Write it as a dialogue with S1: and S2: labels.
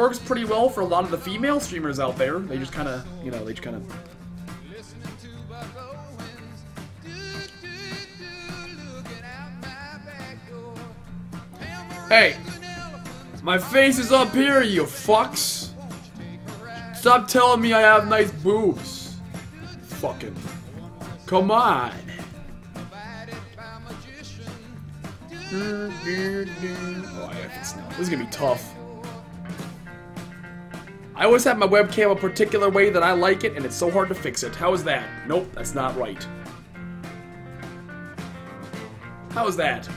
S1: works pretty well for a lot of the female streamers out there. They just kind of, you know, they just kind of. Hey, my face is up here, you fucks. Stop telling me I have nice boobs. Fucking. Come on. Oh, I gotta fix now. This is gonna be tough. I always have my webcam a particular way that I like it, and it's so hard to fix it. How is that? Nope, that's not right. How is that?